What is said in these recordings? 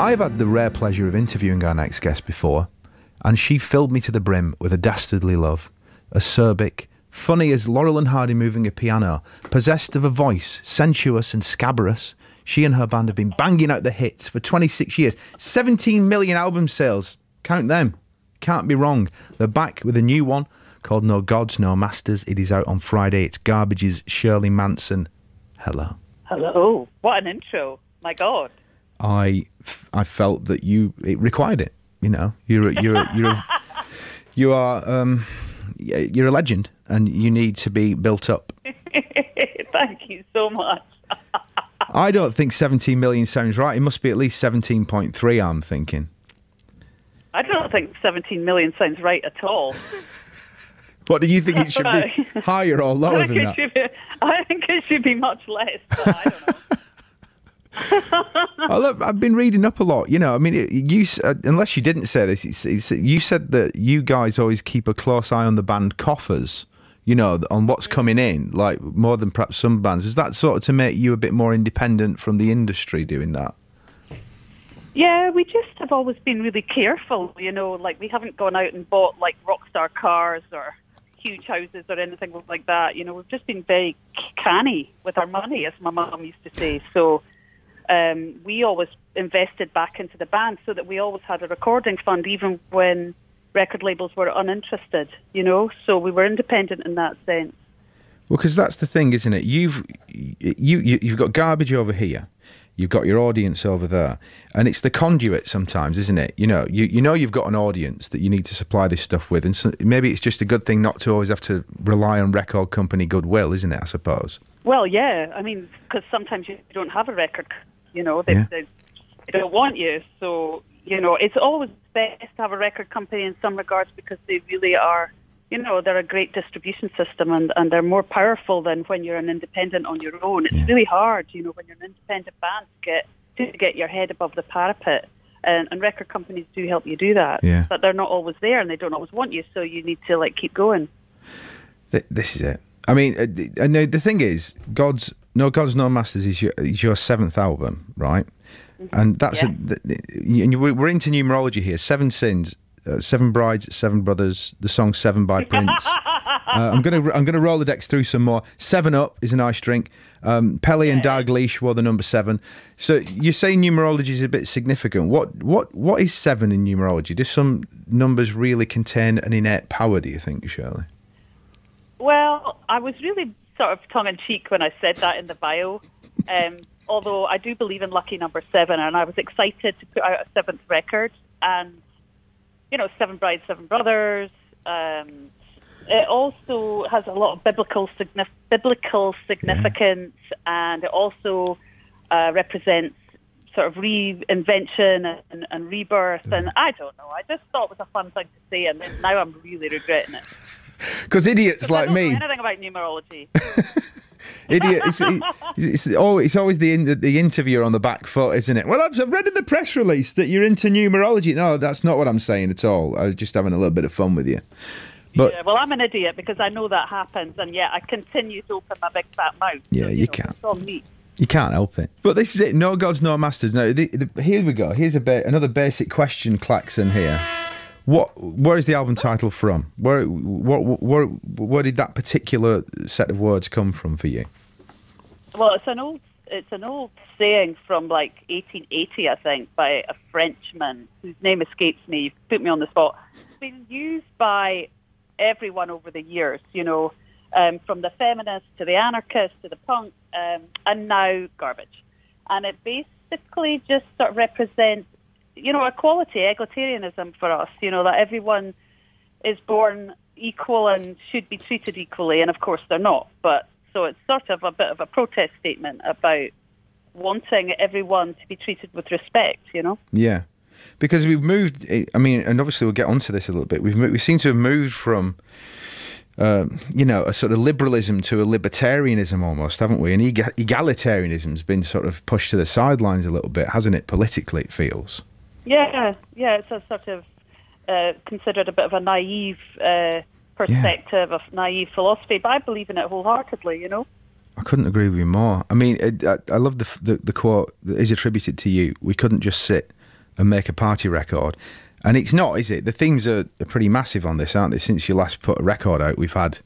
I've had the rare pleasure of interviewing our next guest before, and she filled me to the brim with a dastardly love, acerbic, funny as Laurel and Hardy moving a piano, possessed of a voice, sensuous and scabrous. She and her band have been banging out the hits for 26 years. 17 million album sales. Count them. Can't be wrong. They're back with a new one called No Gods, No Masters. It is out on Friday. It's Garbage's Shirley Manson. Hello. Hello. What an intro. My God. I, I felt that you it required it. You know, you're a, you're a, you're a, you are um, you're a legend, and you need to be built up. Thank you so much. I don't think 17 million sounds right. It must be at least 17.3. I'm thinking. I don't think 17 million sounds right at all. What do you think it should be? Higher or lower than that? be, I think it should be much less. I don't know. I love, I've been reading up a lot. You know, I mean, it, you uh, unless you didn't say this, it's, it's, you said that you guys always keep a close eye on the band coffers. You know, on what's coming in, like more than perhaps some bands. Is that sort of to make you a bit more independent from the industry doing that? Yeah, we just have always been really careful, you know, like we haven't gone out and bought like rock star cars or huge houses or anything like that. You know, we've just been very canny with our money, as my mum used to say. So um, we always invested back into the band so that we always had a recording fund, even when record labels were uninterested, you know. So we were independent in that sense. Well, because that's the thing, isn't it? You've you, you you've got garbage over here, you've got your audience over there, and it's the conduit sometimes, isn't it? You know, you you know you've got an audience that you need to supply this stuff with, and so maybe it's just a good thing not to always have to rely on record company goodwill, isn't it? I suppose. Well, yeah. I mean, because sometimes you don't have a record, you know, they, Yeah. they, they don't want you. So, you know, it's always best to have a record company in some regards because they really are, you know, they're a great distribution system and, and they're more powerful than when you're an independent on your own. It's really hard, you know, when you're an independent band to get to get your head above the parapet. And, and record companies do help you do that, Yeah. but they're not always there and they don't always want you. So you need to like keep going. Th- this is it. I mean, uh, I know the thing is, God's no God's no masters is your is your seventh album, right? And that's Yeah. a, and you- we're into numerology here. Seven sins, uh, seven brides, seven brothers. The song Seven by Prince. uh, I'm gonna I'm gonna roll the decks through some more. Seven Up is a nice drink. Um, Pelly and Dalglish were the number seven. So you say numerology is a bit significant. What what what is seven in numerology? Do some numbers really contain an innate power? Do you think, Shirley? Well, I was really sort of tongue in cheek when I said that in the bio. Um, although I do believe in lucky number seven, and I was excited to put out a seventh record. And you know, Seven Brides, Seven Brothers. Um, it also has a lot of biblical signif- biblical significance, and it also uh, represents sort of reinvention and, and rebirth. And I don't know. I just thought it was a fun thing to say, and then now I'm really regretting it. Because idiots like don't me, know anything about numerology. idiot. It's, it's, it's, oh, it's always the, in- the interviewer on the back foot, isn't it? Well, I've read in the press release that you're into numerology. No, that's not what I'm saying at all. I was just having a little bit of fun with you. But yeah, well, I'm an idiot because I know that happens, and yet I continue to open my big fat mouth. Yeah, So, you know, can't. It's on me. you can't help it. But this is it. No gods, no masters. No, the, the, here we go. Here's a bit another basic question, Claxon. Here, what? Where is the album title from? Where? What? Where? Where did that particular set of words come from for you? Well, it's an old it's an old saying from like 1880, I think, by a Frenchman whose name escapes me. You put me on the spot. It's been used by everyone over the years. You know, um, from the feminist to the anarchist to the punk, um, and now garbage. And it basically just sort of represents, you know, equality, egalitarianism for us. You know, that everyone is born equal and should be treated equally, and of course they're not. But so it's sort of a bit of a protest statement about wanting everyone to be treated with respect. You know. Yeah, because we've moved. I mean, and obviously we'll get onto this a little bit. We've moved, we seem to have moved from, um, you know, a sort of liberalism to a libertarianism almost, haven't we? And egalitarianism's been sort of pushed to the sidelines a little bit, hasn't it? Politically, it feels. Yeah, yeah, it's a sort of uh, considered a bit of a naive uh, perspective of naive philosophy, but I believe in it wholeheartedly. You know. I couldn't agree with you more. I mean, I, I love the, the the quote that is attributed to you. We couldn't just sit and make a party record. And it's not, is it? The themes are, are pretty massive on this, aren't they? Since you last put a record out, we've had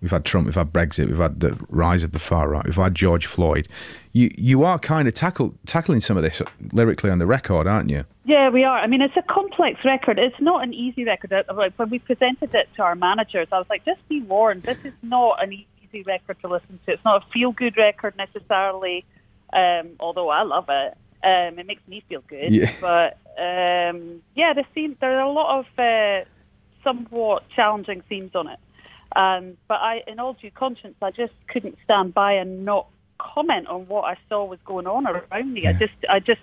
we've had Trump, we've had Brexit, we've had the rise of the far right, we've had George Floyd. You you are kind of tackle, tackling some of this lyrically on the record, aren't you? Yeah, we are. I mean, it's a complex record. It's not an easy record. Uh, when we presented it to our managers, I was like, just be warned, this is not an easy record to listen to. It's not a feel good record necessarily, um, although I love it. Um, it makes me feel good. Yeah. But um, yeah, the theme, there are a lot of uh, somewhat challenging themes on it. Um, but I, in all due conscience, I just couldn't stand by and not comment on what I saw was going on around me. Yeah. I just, I just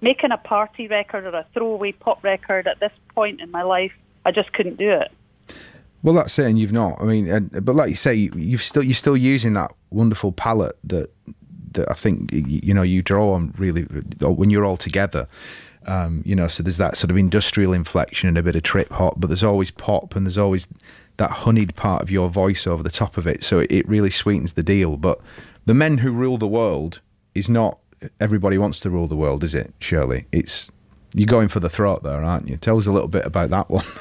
making a party record or a throwaway pop record at this point in my life, I just couldn't do it. Well, that's it, and you've not. I mean, and, but like you say, you've still you're still using that wonderful palette that that I think you know you draw on really when you're all together. Um, you know, so there's that sort of industrial inflection and a bit of trip hop, but there's always pop and there's always that honeyed part of your voice over the top of it. So it, really sweetens the deal. But the men who rule the world is not everybody wants to rule the world, is it? Shirley, it's you're going for the throat there, aren't you? Tell us a little bit about that one.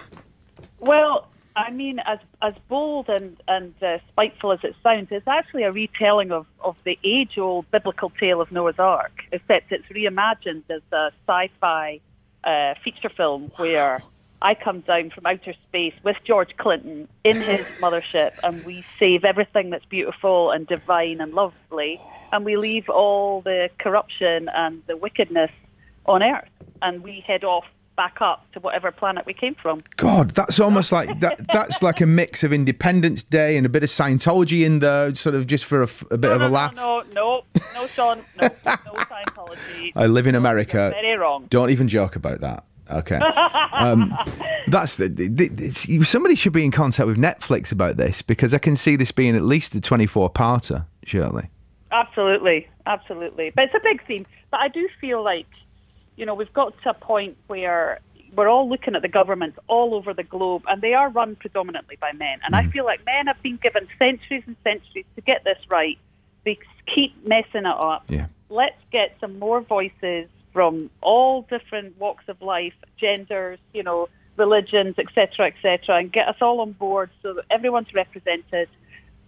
Well, I mean, as as bold and and uh, spiteful as it sounds, it's actually a retelling of of the age-old biblical tale of Noah's Ark, except it's reimagined as a sci-fi uh, feature film where I come down from outer space with George Clinton in his mothership, and we save everything that's beautiful and divine and lovely, and we leave all the corruption and the wickedness on Earth, and we head off back up to whatever planet we came from. God, that's almost like that. That's like a mix of Independence Day and a bit of Scientology in there, sort of just for a, a bit no, of no, a laugh. No, no, no, no, Shaun, no, no Scientology. I live in America. you're Very wrong. Don't even joke about that. Okay, um, that's the, the, the- somebody should be in contact with Netflix about this because I can see this being at least a twenty-four parter. Surely, Absolutely, absolutely. But it's a big theme. But I do feel like, you know, we've got to a point where we're all looking at the governments all over the globe, and they are run predominantly by men. And I feel like men have been given centuries and centuries to get this right. They keep messing it up. yeah. let's get some more voices from all different walks of life, genders, you know, religions, etc., etc., and get us all on board so that everyone's represented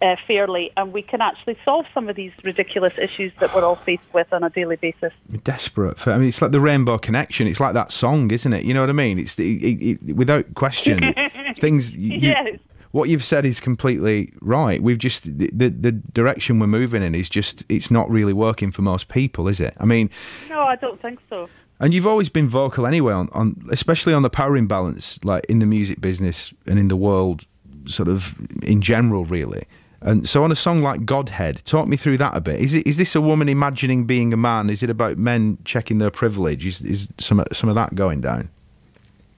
uh, fairly, and we can actually solve some of these ridiculous issues that we're all faced with on a daily basis. Desperate for. I mean, it's like the Rainbow Connection. It's like that song, isn't it? You know what I mean? It's it, it, it, without question things. You, Yes. What you've said is completely right. We've just the, the the direction we're moving in is just it's not really working for most people, is it? I mean, No, I don't think so. and you've always been vocal anyway on, on especially on the power imbalance, like in the music business and in the world, sort of in general, really. And so on a song like Godhead, talk me through that a bit. Is it is this a woman imagining being a man? Is it about men checking their privilege? Is is some some of that going down?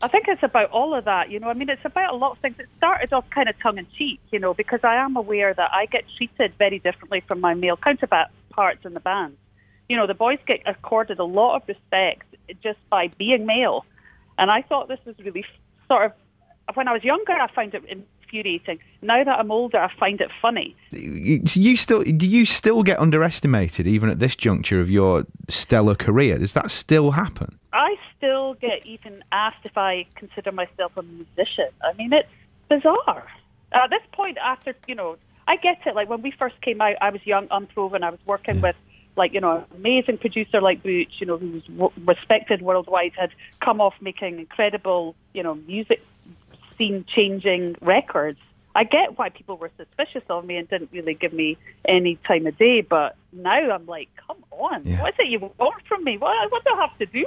I think it's about all of that, you know. I mean, it's about a lot of things. It started off kind of tongue in cheek, you know, because I am aware that I get treated very differently from my male counterparts in the band. You know, the boys get accorded a lot of respect just by being male, and I thought this was really sort of. When I was younger, I found it infuriating. Now that I'm older, I find it funny. You you still do you still get underestimated even at this juncture of your stellar career? Does that still happen? I still get even asked if I consider myself a musician. I mean, it's bizarre. At this point, after, you know, I get it. Like when we first came out, I was young, unproven. I was working hmm. with, like, you know, an amazing producer like Butch, you know, who was w- respected worldwide, had come off making incredible, you know, music scene changing records. I get why people were suspicious of me and didn't really give me any time of day, but now I'm like, come on, Yeah. what is it you want from me? What, what do I have to do?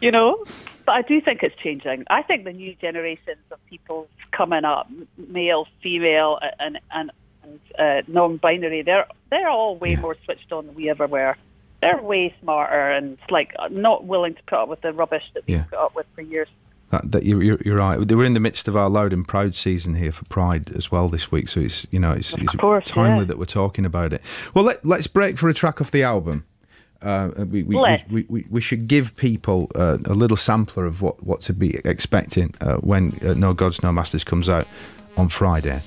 You know? But I do think it's changing. I think the new generations of people coming up, male, female, and and, and uh, non-binary, they're they're all way Yeah. more switched on than we ever were. They're way smarter and like not willing to put up with the rubbish that we Yeah. put up with for years. That, that you're, you're, you're right. We're in the midst of our loud and proud season here for Pride as well this week, so it's you know it's, it's course, timely yeah. that we're talking about it. Well, let, let's break for a track off the album. Uh, we, we, we, we, we, we should give people uh, a little sampler of what, what to be expecting uh, when uh, No Gods No Masters comes out on Friday.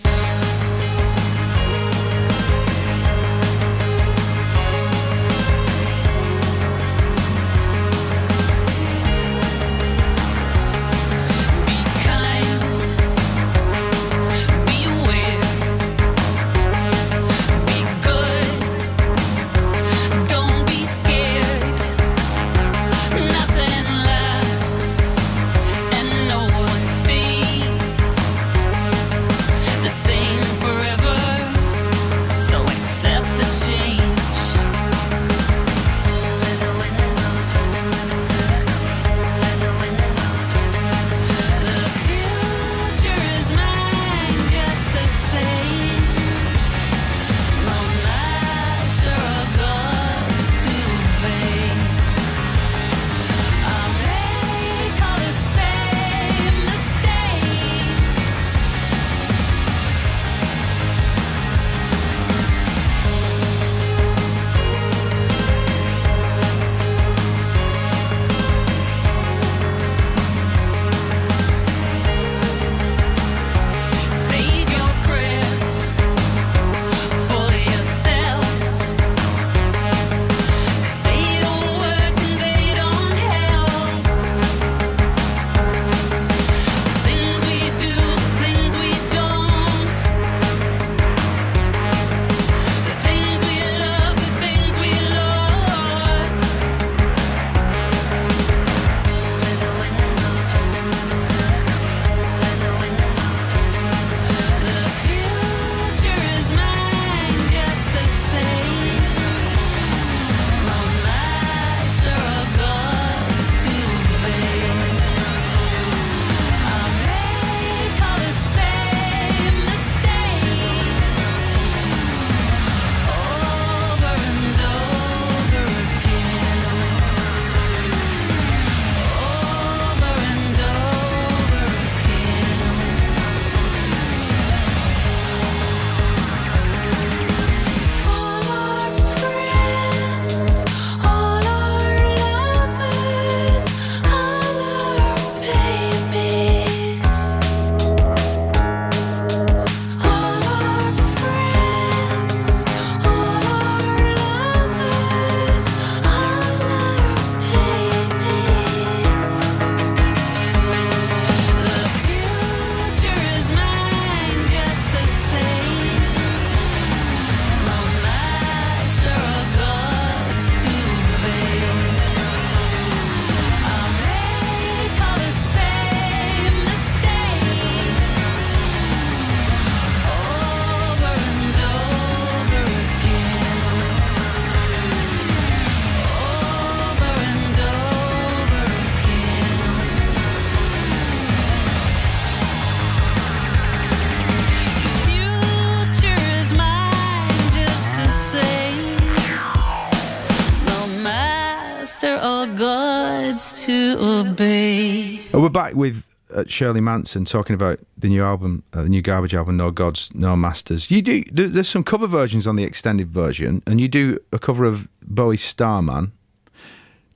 To obey. Oh, we're back with uh, Shirley Manson talking about the new album, uh, the new Garbage album, No Gods, No Masters. You do. There's some cover versions on the extended version, and you do a cover of Bowie's Starman.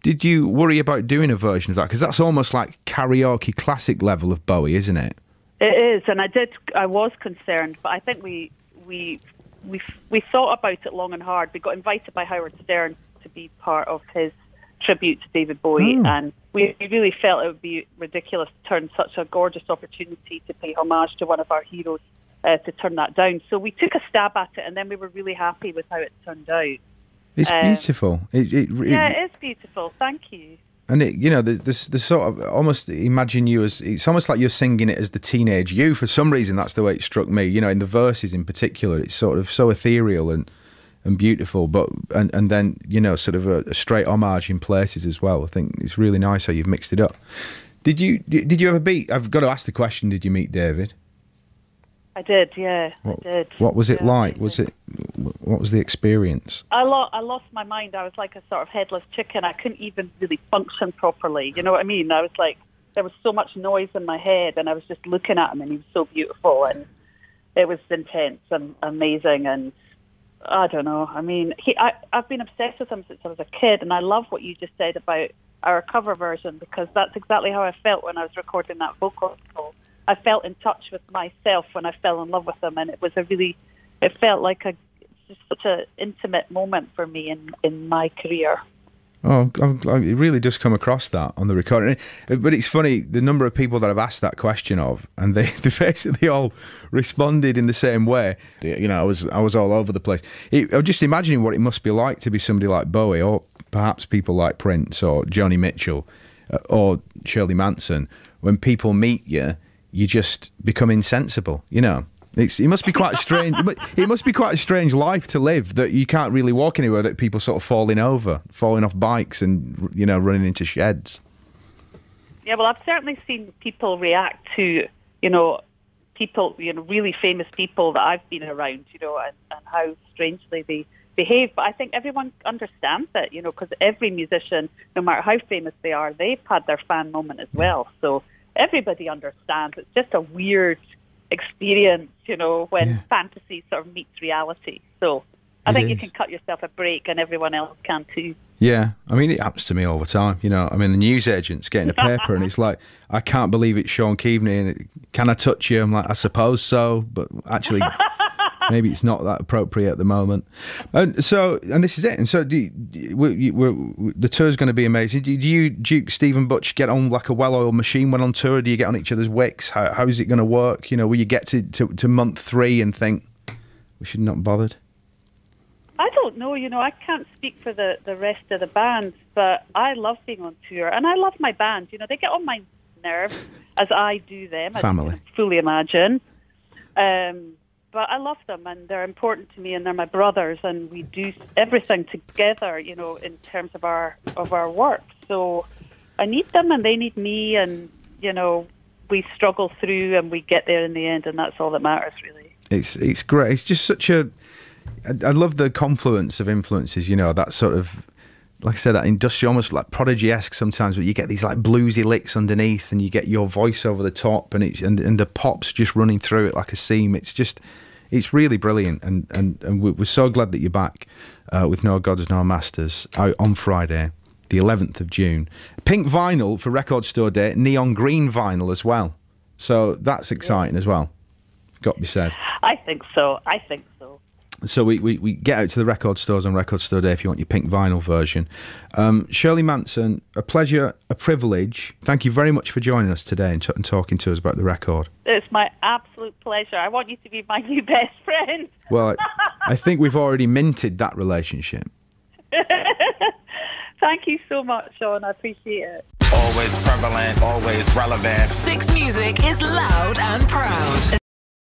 Did you worry about doing a version of that? Because that's almost like karaoke classic level of Bowie, isn't it? It is, and I did. I was concerned, but I think we we we we thought about it long and hard. We got invited by Howard Stern to be part of his tribute to David Bowie, Hmm. and we we really felt it would be ridiculous to turn such a gorgeous opportunity to pay homage to one of our heroes uh, to turn that down. So we took a stab at it, and then we were really happy with how it turned out. It's Um, beautiful. It, it, it- Yeah, it is beautiful. Thank you. and it, you know, there's, there's, there's sort of almost imagine you as it's almost like you're singing it as the teenage you. For some reason, that's the way it struck me. You know, in the verses in particular, it's sort of so ethereal and and beautiful, but and and then you know, sort of a, a straight homage in places as well. I think it's really nice how you've mixed it up. Did you did you ever beat? I've got to ask the question. Did you meet David? I did. Yeah, What, I did. what was it Yeah, like? Was it what was the experience? I, lo- I lost my mind. I was like a sort of headless chicken. I couldn't even really function properly. You know what I mean? I was like, there was so much noise in my head, and I was just looking at him, and he was so beautiful, and it was intense and amazing. And I don't know. I mean, he, I, I've been obsessed with him since I was a kid, and I love what you just said about our cover version because that's exactly how I felt when I was recording that vocal. I felt in touch with myself when I fell in love with him, and it was a really, it felt like a just such an intimate moment for me in in my career. Oh, I'm, I'm- it really does come across that on the recording. But it's funny the number of people that I've asked that question of, and they, they basically all responded in the same way. You know, I was I was all over the place. It, I was just imagining what it must be like to be somebody like Bowie, or perhaps people like Prince, or Joni Mitchell, uh, or Shirley Manson. When people meet you, you just become insensible. You know. It's, it must be quite strange. it It must be quite a strange life to live that you can't really walk anywhere. That people sort of falling over, falling off bikes, and you know, running into sheds. Yeah, well, I've certainly seen people react to, you know, people, you know, really famous people that I've been around, you know, and, and how strangely they behave. But I think everyone understands it, you know, because every musician, no matter how famous they are, they've had their fan moment as well. So everybody understands. It's just a weird experience, you know, when Yeah. fantasy sort of meets reality. So I It think you can cut yourself a break, and everyone else can too. Yeah, I mean, it happens to me all the time. You know, I mean, the newsagent's getting a paper, and it's like, I can't believe it's Shaun Keaveny. And it, can I touch you? I'm like, I suppose so, but actually, maybe it's not that appropriate at the moment. And so, and this is it. And so, do you, we- we're, the tour's going to be amazing. Do, do you, Duke, Stephen Butch, get on like a well-oiled machine when on tour? Do you get on each other's wicks? How, how is it going to work? You know, will you get to, to, to month three and think we should not bothered? I don't know. You know, I can't speak for the, the rest of the band, but I love being on tour, and I love my band. You know, they get on my nerves as I do them. Family. can fully imagine. Um, but I love them, and they're important to me, and they're my brothers, and we do everything together. You know, in terms of our of our work. So I need them, and they need me, and you know, we struggle through, and we get there in the end, and that's all that matters, really. It's it's great. It's just such a. I, love the confluence of influences. You know that sort of, like I said, that industrial, almost like Prodigy esque sometimes. But you get these like bluesy licks underneath, and you get your voice over the top, and it's and, and the pops just running through it like a seam. It's just, it's really brilliant, and and and we're we're so glad that you're back uh, with No Gods, No Masters out on Friday. The 11th of June. Pink vinyl for Record Store Day, neon green vinyl as well. So that's exciting as well. Got to be said. I think so. I think. So we, we, we get out to the record stores on Record Store Day if you want your pink vinyl version. Um, Shirley Manson, a pleasure, a privilege. Thank you very much for joining us today and, t- and talking to us about the record. It's my absolute pleasure. I want you to be my new best friend. Well, I, I think we've already minted that relationship. Thank you so much, Shaun. I appreciate it. Always prevalent, always relevant. Six Music is loud and proud.